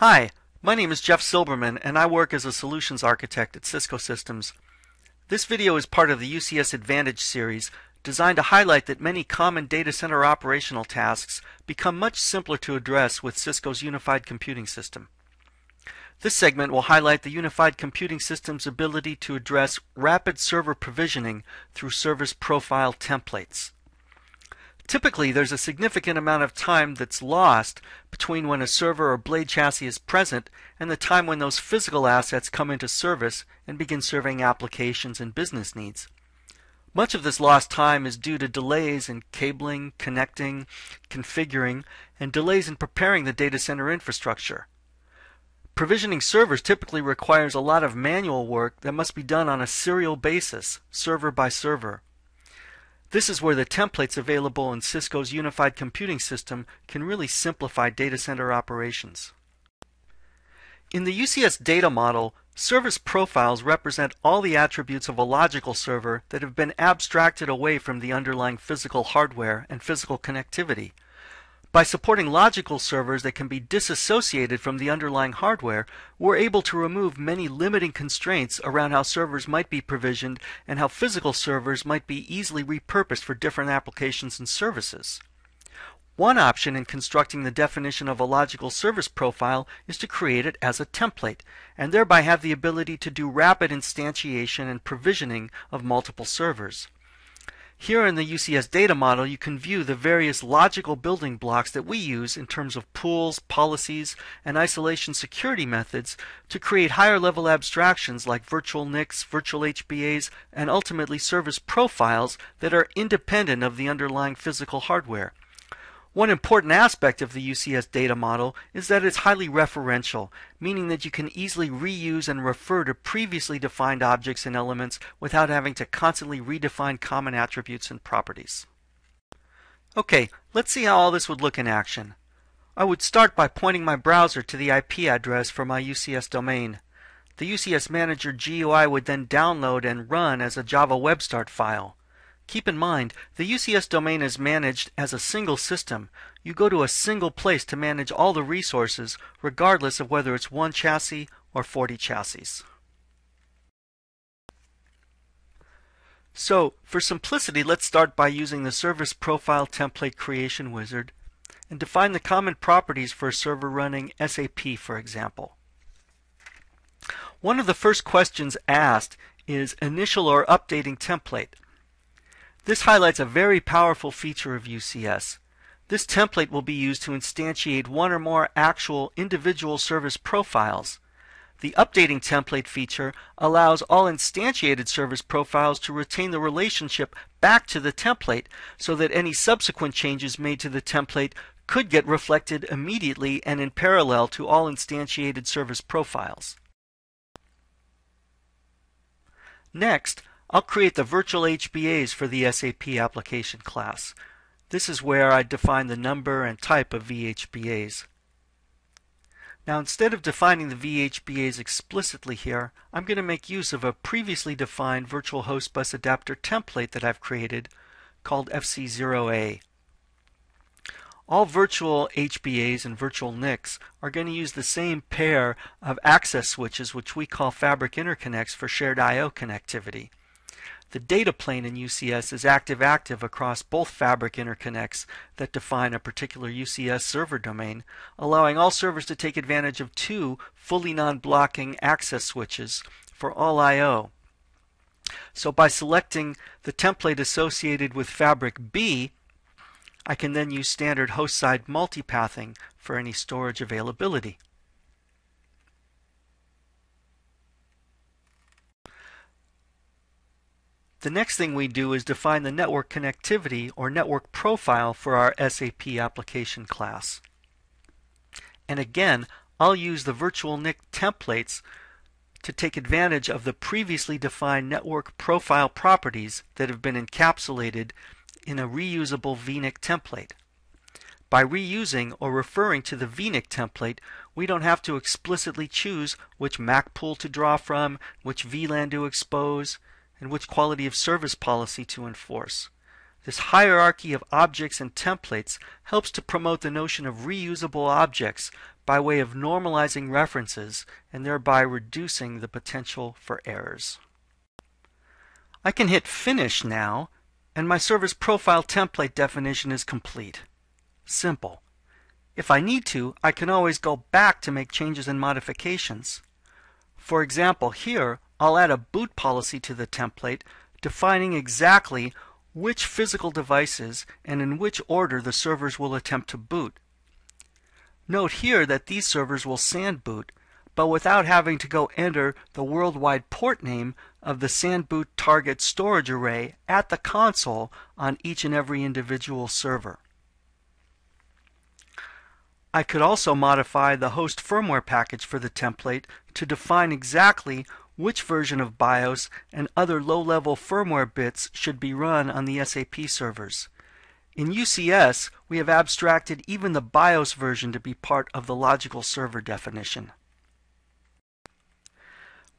Hi, my name is Jeff Silberman and I work as a solutions architect at Cisco Systems. This video is part of the UCS Advantage series designed to highlight that many common data center operational tasks become much simpler to address with Cisco's Unified Computing System. This segment will highlight the Unified Computing System's ability to address rapid server provisioning through service profile templates. Typically, there's a significant amount of time that's lost between when a server or blade chassis is present and the time when those physical assets come into service and begin serving applications and business needs. Much of this lost time is due to delays in cabling, connecting, configuring, and delays in preparing the data center infrastructure. Provisioning servers typically requires a lot of manual work that must be done on a serial basis, server by server. This is where the templates available in Cisco's Unified Computing System can really simplify data center operations. In the UCS data model, service profiles represent all the attributes of a logical server that have been abstracted away from the underlying physical hardware and physical connectivity. By supporting logical servers that can be disassociated from the underlying hardware, we're able to remove many limiting constraints around how servers might be provisioned and how physical servers might be easily repurposed for different applications and services. One option in constructing the definition of a logical service profile is to create it as a template, and thereby have the ability to do rapid instantiation and provisioning of multiple servers. Here in the UCS data model, you can view the various logical building blocks that we use in terms of pools, policies, and isolation security methods to create higher level abstractions like virtual NICs, virtual HBAs, and ultimately service profiles that are independent of the underlying physical hardware. One important aspect of the UCS data model is that it's highly referential, meaning that you can easily reuse and refer to previously defined objects and elements without having to constantly redefine common attributes and properties. Okay, let's see how all this would look in action. I would start by pointing my browser to the IP address for my UCS domain. The UCS Manager GUI would then download and run as a Java WebStart file. Keep in mind, the UCS domain is managed as a single system. You go to a single place to manage all the resources, regardless of whether it's one chassis or 40 chassis. So, for simplicity, let's start by using the Service Profile Template Creation Wizard and define the common properties for a server running SAP, for example. One of the first questions asked is initial or updating template. This highlights a very powerful feature of UCS. This template will be used to instantiate one or more actual individual service profiles. The updating template feature allows all instantiated service profiles to retain the relationship back to the template so that any subsequent changes made to the template could get reflected immediately and in parallel to all instantiated service profiles. Next, I'll create the virtual HBAs for the SAP application class. This is where I define the number and type of VHBAs. Now instead of defining the VHBAs explicitly here, I'm going to make use of a previously defined virtual host bus adapter template that I've created called FC0A. All virtual HBAs and virtual NICs are going to use the same pair of access switches which we call fabric interconnects for shared I.O. connectivity. The data plane in UCS is active-active across both fabric interconnects that define a particular UCS server domain, allowing all servers to take advantage of two fully non-blocking access switches for all I.O. So by selecting the template associated with fabric B, I can then use standard host side multipathing for any storage availability. The next thing we do is define the network connectivity or network profile for our SAP application class. And again, I'll use the virtual NIC templates to take advantage of the previously defined network profile properties that have been encapsulated in a reusable VNIC template. By reusing or referring to the VNIC template, we don't have to explicitly choose which MAC pool to draw from, which VLAN to expose, and which quality of service policy to enforce. This hierarchy of objects and templates helps to promote the notion of reusable objects by way of normalizing references and thereby reducing the potential for errors. I can hit Finish now, and my service profile template definition is complete. Simple. If I need to, I can always go back to make changes and modifications. For example, here, I'll add a boot policy to the template defining exactly which physical devices and in which order the servers will attempt to boot. Note here that these servers will SAN boot, but without having to go enter the worldwide port name of the SAN boot target storage array at the console on each and every individual server. I could also modify the host firmware package for the template to define exactly which version of BIOS and other low-level firmware bits should be run on the SAP servers. In UCS, we have abstracted even the BIOS version to be part of the logical server definition.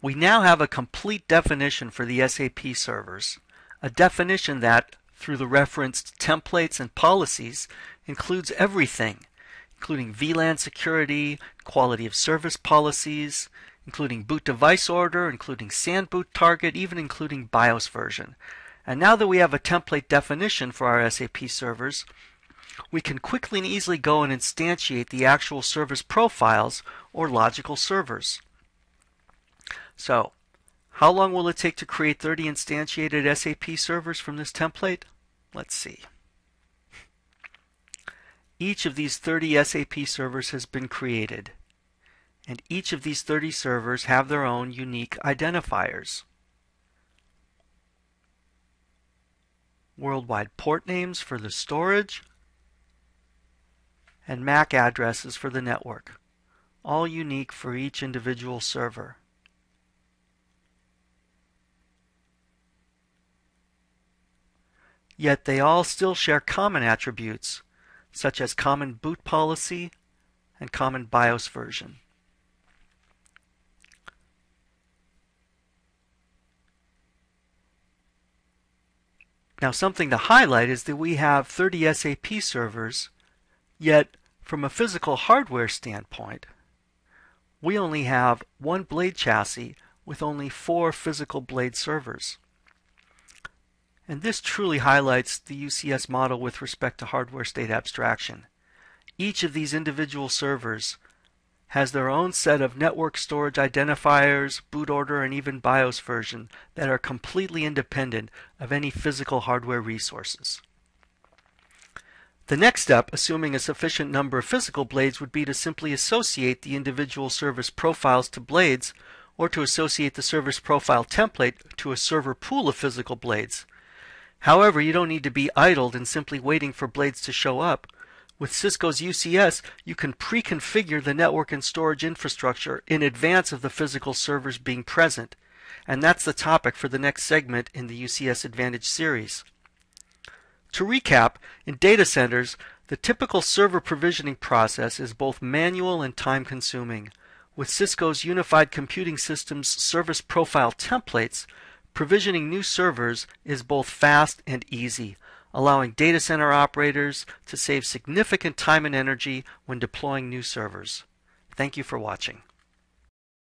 We now have a complete definition for the SAP servers, a definition that, through the referenced templates and policies, includes everything, including VLAN security, quality of service policies, including boot device order, including SAN boot target, even including BIOS version. And now that we have a template definition for our SAP servers, we can quickly and easily go and instantiate the actual service profiles or logical servers. So, how long will it take to create 30 instantiated SAP servers from this template? Let's see. Each of these 30 SAP servers has been created and each of these 30 servers have their own unique identifiers. Worldwide port names for the storage, and MAC addresses for the network, all unique for each individual server. Yet they all still share common attributes, such as common boot policy and common BIOS version. Now something to highlight is that we have 30 SAP servers, yet from a physical hardware standpoint, we only have one blade chassis with only four physical blade servers. And this truly highlights the UCS model with respect to hardware state abstraction. Each of these individual servers has their own set of network storage identifiers, boot order, and even BIOS version that are completely independent of any physical hardware resources. The next step, assuming a sufficient number of physical blades, would be to simply associate the individual service profiles to blades or to associate the service profile template to a server pool of physical blades. However, you don't need to be idled and simply waiting for blades to show up. With Cisco's UCS, you can pre-configure the network and storage infrastructure in advance of the physical servers being present. And that's the topic for the next segment in the UCS Advantage series. To recap, in data centers, the typical server provisioning process is both manual and time consuming. With Cisco's Unified Computing Systems service profile templates, provisioning new servers is both fast and easy allowing data center operators to save significant time and energy when deploying new servers. Thank you for watching.